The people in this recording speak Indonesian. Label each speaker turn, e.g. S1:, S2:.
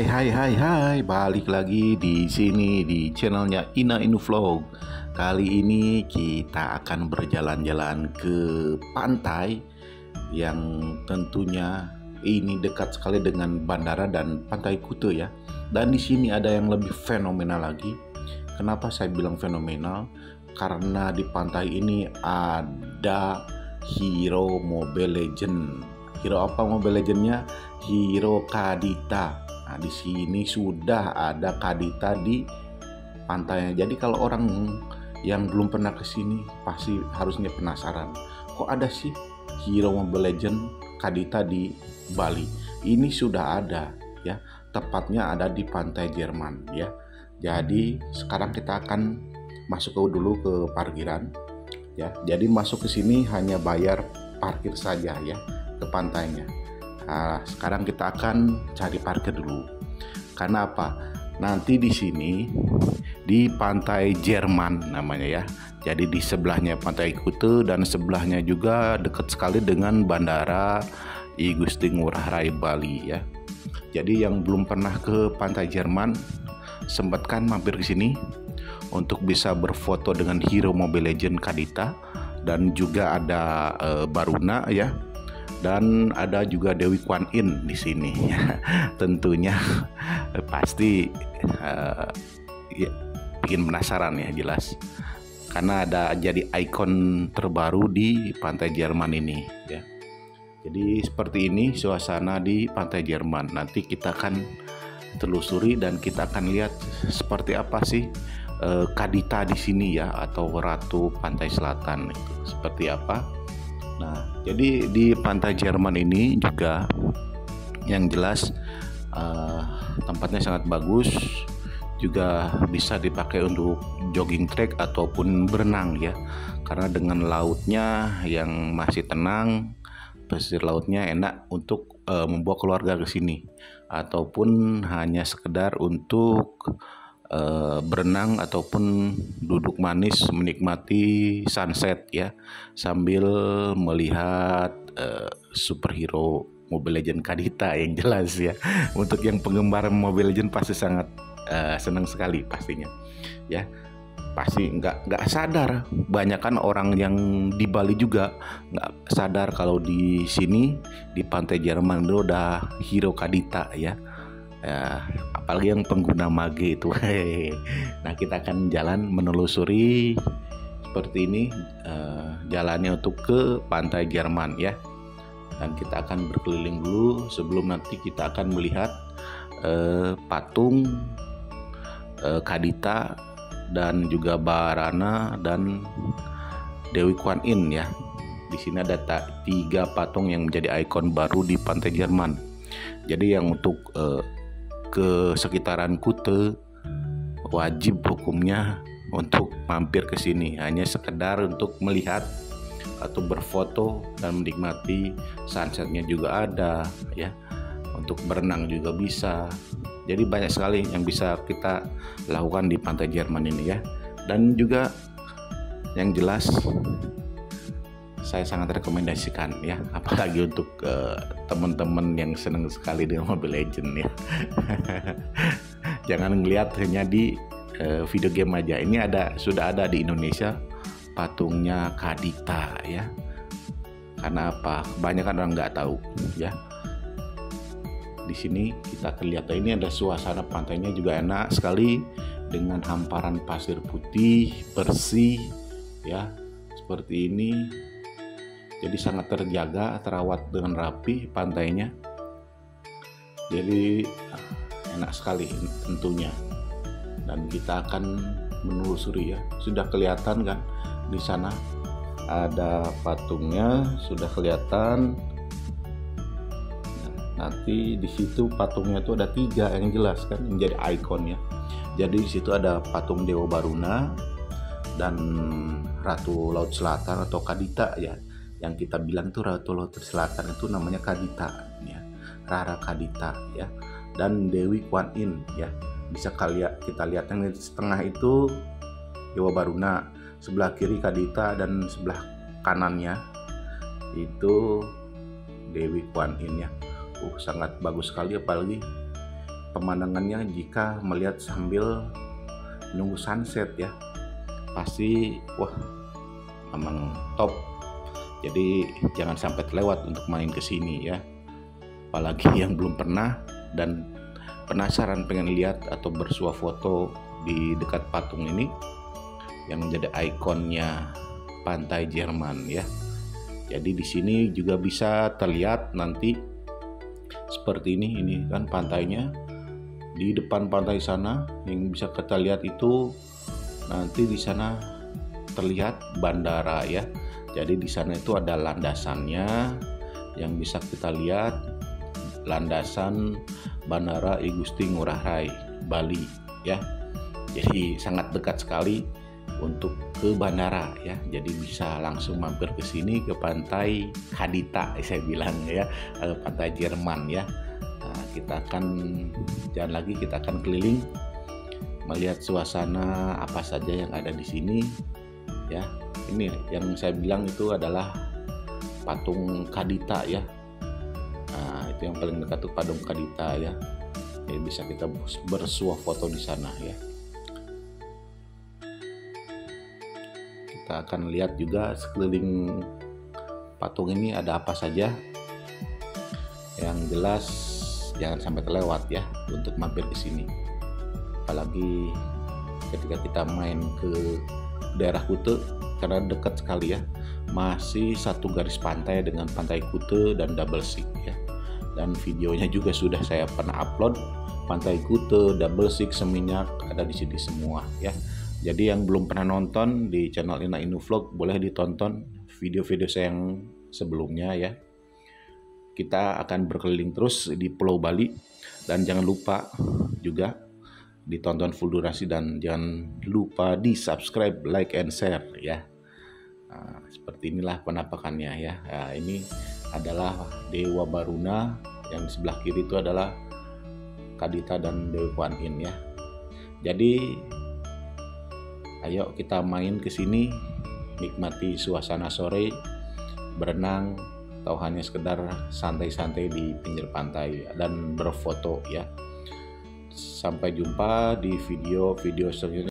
S1: Hai hai hai hai, balik lagi di sini di channelnya Ina Inu Vlog. Kali ini kita akan berjalan-jalan ke pantai yang tentunya ini dekat sekali dengan bandara dan pantai Kute ya. Dan di sini ada yang lebih fenomenal lagi. Kenapa saya bilang fenomenal? Karena di pantai ini ada hero Mobile Legend. Hero apa Mobile Legendnya? Hero Kadita Nah, di sini sudah ada Kadita di pantainya. Jadi kalau orang yang belum pernah ke sini pasti harusnya penasaran. Kok ada sih Hero Mobile Legend Kadita di Bali? Ini sudah ada ya. Tepatnya ada di pantai Jerman ya. Jadi sekarang kita akan masuk ke dulu ke parkiran ya. Jadi masuk ke sini hanya bayar parkir saja ya ke pantainya. Nah, sekarang kita akan cari parkir dulu. Karena apa? Nanti di sini di pantai Jerman namanya ya. Jadi di sebelahnya pantai Kute dan sebelahnya juga dekat sekali dengan bandara I Gusti Ngurah Rai Bali ya. Jadi yang belum pernah ke pantai Jerman sempatkan mampir ke sini untuk bisa berfoto dengan hero Mobile Legend Kadita dan juga ada e, Baruna ya dan ada juga Dewi Kwan In di sini. Tentunya pasti uh, ya, bikin penasaran ya jelas. Karena ada jadi ikon terbaru di pantai Jerman ini ya. Jadi seperti ini suasana di pantai Jerman. Nanti kita akan telusuri dan kita akan lihat seperti apa sih uh, Kadita di sini ya atau Ratu Pantai Selatan itu seperti apa Nah, jadi di pantai Jerman ini juga yang jelas uh, tempatnya sangat bagus, juga bisa dipakai untuk jogging track ataupun berenang ya. Karena dengan lautnya yang masih tenang, pesisir lautnya enak untuk uh, membawa keluarga ke sini ataupun hanya sekedar untuk uh, berenang ataupun duduk manis menikmati sunset ya sambil melihat uh, superhero Mobile Legend Kadita yang jelas ya. Untuk yang penggemar Mobile Legend pasti sangat uh, senang sekali pastinya. Ya. Pasti nggak nggak sadar banyak kan orang yang di Bali juga nggak sadar kalau di sini di pantai Jerman itu udah hero Kadita ya ya, apalagi yang pengguna mage itu. Nah kita akan jalan menelusuri seperti ini uh, jalannya untuk ke pantai Jerman ya. Dan kita akan berkeliling dulu sebelum nanti kita akan melihat uh, patung uh, Kadita dan juga Barana dan Dewi Kwan In ya. Di sini ada tiga patung yang menjadi ikon baru di pantai Jerman. Jadi yang untuk uh, ke sekitaran Kute wajib hukumnya untuk mampir ke sini. Hanya sekedar untuk melihat atau berfoto dan menikmati. Sunsetnya juga ada ya. Untuk berenang juga bisa. Jadi banyak sekali yang bisa kita lakukan di pantai Jerman ini ya. Dan juga yang jelas saya sangat rekomendasikan ya apalagi untuk uh, teman-teman yang senang sekali dengan Mobile Legend ya. Jangan ngelihat hanya di uh, video game aja. Ini ada sudah ada di Indonesia patungnya Kadita ya. Karena apa? Kebanyakan orang nggak tahu ya. Di sini kita akan lihat. Ini ada suasana pantainya juga enak sekali dengan hamparan pasir putih bersih ya. Seperti ini jadi sangat terjaga terawat dengan rapi pantainya. Jadi enak sekali tentunya. Dan kita akan menelusuri ya. Sudah kelihatan kan di sana? Ada patungnya sudah kelihatan. Nah, nanti di situ patungnya itu ada tiga yang jelas kan menjadi ikonnya jadi di situ ada patung Dewa Baruna dan Ratu Laut Selatan atau Kadita ya yang kita bilang tuh Ratu Laut Selatan itu namanya Kadita ya. Rara Kadita ya. Dan Dewi Kwan In ya. Bisa kalian kita lihat yang di setengah itu Dewa Baruna. Sebelah kiri Kadita dan sebelah kanannya itu Dewi Kwan In ya. Uh sangat bagus sekali apalagi pemandangannya jika melihat sambil nunggu sunset ya. Pasti wah memang top jadi jangan sampai terlewat untuk main ke sini ya. Apalagi yang belum pernah dan penasaran pengen lihat atau bersuah foto di dekat patung ini yang menjadi ikonnya pantai Jerman ya. Jadi di sini juga bisa terlihat nanti seperti ini ini kan pantainya. Di depan pantai sana yang bisa kita lihat itu nanti di sana terlihat bandara ya. Jadi di sana itu ada landasannya yang bisa kita lihat landasan Bandara I Gusti Ngurah Rai Bali ya. Jadi sangat dekat sekali untuk ke bandara ya. Jadi bisa langsung mampir ke sini ke pantai Kadita saya bilang ya, pantai Jerman ya. Nah, kita akan jalan lagi kita akan keliling melihat suasana apa saja yang ada di sini ya ini yang saya bilang itu adalah patung Kadita ya. Nah itu yang paling dekat tuh patung Kadita ya. Jadi bisa kita bersuah foto di sana ya. Kita akan lihat juga sekeliling patung ini ada apa saja. Yang jelas jangan sampai terlewat ya untuk mampir ke sini. Apalagi ketika kita main ke daerah Kute karena dekat sekali ya. Masih satu garis pantai dengan pantai Kute dan Double Six ya. Dan videonya juga sudah saya pernah upload. Pantai Kute Double Six Seminyak ada di sini semua ya. Jadi yang belum pernah nonton di channel Ina Inu Vlog boleh ditonton video-video saya yang sebelumnya ya. Kita akan berkeliling terus di Pulau Bali. Dan jangan lupa juga ditonton full durasi dan jangan lupa di subscribe, like, and share ya. Nah, seperti inilah penampakannya ya. Nah, ini adalah Dewa Baruna yang di sebelah kiri itu adalah Kadita dan Dewi Kuan Yin ya. Jadi ayo kita main ke sini nikmati suasana sore berenang atau hanya sekedar santai-santai di pinggir pantai dan berfoto ya. Sampai jumpa di video-video selanjutnya.